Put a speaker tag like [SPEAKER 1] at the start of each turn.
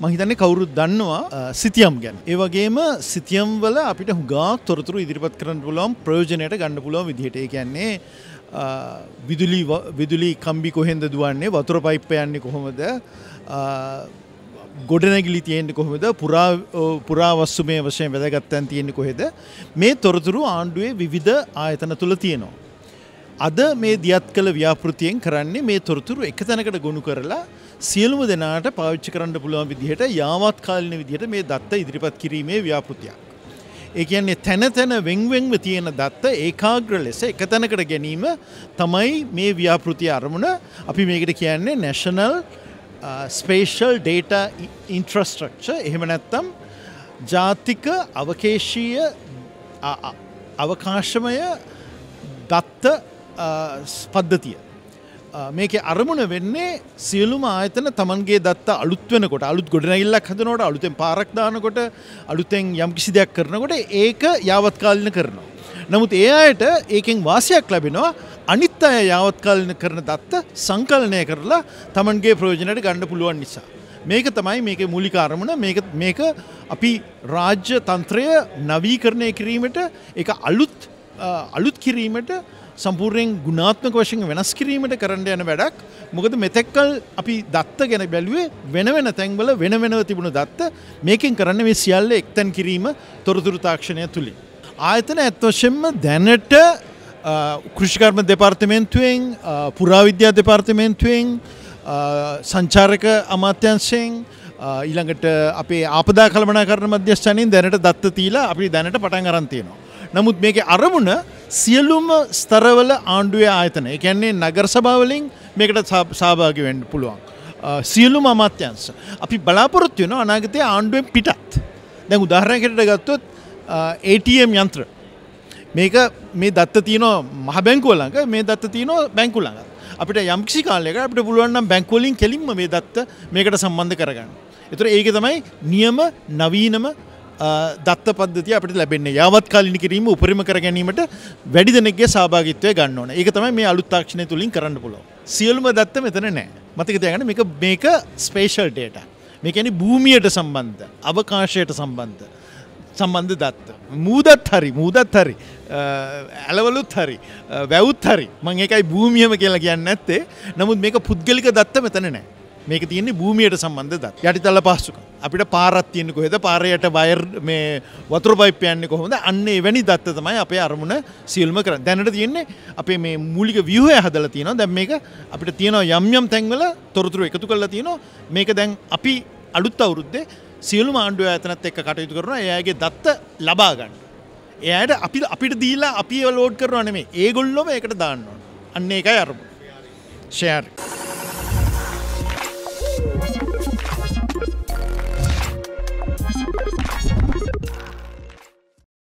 [SPEAKER 1] මහිතන්නේ කවුරුත් දන්නවා සිතියම් ගැන. ඒවගේම සිතියම් වල අපිට හුගාක් තොරතුරු ඉදිරිපත් කරන්න පුළුවන් ප්‍රයෝජනයට ගන්න පුළුවන් විදිහට ඒ කියන්නේ විදුලි විදුලි කම්බි කොහෙන්ද දුවන්නේ වතුර පයිප්ප යන්නේ කොහොමද ගොඩනැගිලි තියෙන්නේ කොහොමද පුරා පුරාවස්සුමේ වශයෙන් වැදගත්තන් තියෙන්නේ කොහෙද මේ තොරතුරු ආණ්ඩුවේ විවිධ ආයතන තුළ තියෙනවා. අද මේ දියත් කළ ව්‍යාපෘතියෙන් කරන්නේ මේ තොරතුරු එක තැනකට ගොුණු කරලා සියලුම දෙනාට පාවිච්චි කරන්න පුළුවන් විදිහට යාවත් කාලින විදිහට මේ දත්ත ඉදිරිපත් කිරීමේ ව්‍යාපෘතියක්. ඒ කියන්නේ තැන තැන වෙන්වෙන්ව තියෙන දත්ත ඒකාග්‍ර ලෙස එක තැනකට ගැනීම තමයි මේ ව්‍යාපෘතිය අරමුණ අපි මේකට කියන්නේ නැශනල් ස්පේෂල් ඩේට ඉන්ට්‍රස්ට්‍රක්ෂ එහෙම නැත්තම් ජාතික අවකේශීය uh, uh, අවකාශමය දත්ත පද්ධතිය. මේක අරමුණ වෙන්නේ සියලුම ආයතන තමන්ගේ දත්ත අලුත් වෙනකොට අලුත් ගොඩනැගිල්ලක් හදනකොට අලුතෙන් පාරක් දානකොට අලුතෙන් යම් කිසි දෙයක් කරනකොට ඒක යාවත්කාලින කරනවා. නමුත් ඒ අයට ඒකෙන් වාසයක් ලැබෙනවා අනිත් අය යාවත්කාලින කරන දත්ත සංකලනය කරලා තමන්ගේ ප්‍රයෝජනයට ගණ්ඩ පුළුවන් නිසා. මේක තමයි මේක මූලික අරමුණ මේක අපි රාජ්‍ය තන්ත්‍රය නවීකරණය කිරීමට එක අලුත් අලුත් කිරීමට සම්පූර්යෙන් ගුණාත්මක වශයෙන් වෙනස් කිරීමට කරන්න යන වැඩක් මොකද මෙතෙක්කල් අපි දත්ත ගැන බැලුවේ වෙන වෙන තැන්වල වෙන වෙනව තිබුණු දත්ත මේකෙන් කරන්න මේ සියල්ල එක්තැන් කිරීම තොරතුරු තාක්ෂණය තුළින්. ආයතන ඇත්වශයෙන්ම දැනට කෘෂිකර්ම දෙපාර්තමේන්තුවෙන් පුරාවිද්‍යා දෙපාර්තමේන්තුවෙන් සංචාරක අමාත්‍යංශයෙන් ඊළඟට අපේ ආපදා කළමනා කරන මධ්‍යස්ථානයෙන් දැනට දත්ත තීලා අපි දැනට පටන් අරන්තියනවා. නමුත් මේක අරමුණ සියලුම ස්තරවල ආණ්ඩුවේ ආයතන එකන්නේ නගර සභාවලින් මේකට සභාගි වෙන්න පුළුවන්. සියලුම අමාත්‍යන්ස. අපි බලාපොරොත්තු වෙන අනාගතය ආණ්ඩුවෙන් පිටත්. දැන් උදාහරණයකට ගත්තොත් ATM යන්ත්‍ර. මේක මේ දත්ත තියනෝ මහ බැංකුවලඟ මේ දත්ත තියනෝ බැංකුලඟ. අපිට යම්කිසි කාලයක අපිට පුළුවන්නම් බැංකුවලින් කෙලින්ම මේ දත්ත මේකට සම්බන්ධ කරගන්න. එතුර ඒක තමයි නියම නවීනම දත්ත පද්ධතිය අපට ලැබෙන්නේ. යාවත් කාලිනි කිරීම උපරිම කර ගැනීමට වැඩි දෙනෙක්ගේ සභාගිත්වය ගන්න ඕන ඒක තමයි මේ අලුත් තාක්ෂණය තුළින් කරන්න පුළුව සියලුම දත්ත මෙතන නෑ. මතක තියගන්න මේක මේක ස්පේෂල් ඩේට මේකැනි භූමියයට සම්බන්ධ අවකාශයට සම්බන්ධ සම්බන්ධ දත්ත. මූදත් හරි මූදත් හරි ඇලවලුත් හරි වැැවුත් හරි. මං එකයි භූමියම කියලා කියන්න ඇත්තේ නමුත් මේක පුද්ගලික දත්ත මෙතන නෑ. මේක තියන්නේ භූමියයට සම්බන්ධ දත්. යටිතල්ල පහසුක අපිට පාරත් තියන්න කොහෙද? පාරයට වයර් මේ වතුර පයිපයන්නේ කොහොමද? අන්න එවැනි දත්ත තමයි අපේ අරමුණ සියල්ම කර දැනට තියෙන්නේ අපේ මේ මූලික වියහය හදල තියෙනවා. දැම් මේක අපිට තියෙනවා යම් යම් තැන්වල තොරතුරු එකතු කරලා තියෙනවා. මේක දැන් අපි අලුත් අවුරුද්දේ සියලු ආණ්ඩුව ඇතනත් එක්ක කටයුතු කරන එයාගේ දත්ත ලබාගන්න. එයට අපි අපිට දීලා අපි ලෝඩ් කරනවා නෙමේ ඒගොල්ලොම එකට දාන්න අන්න එකයි අරමු ෂයාර්.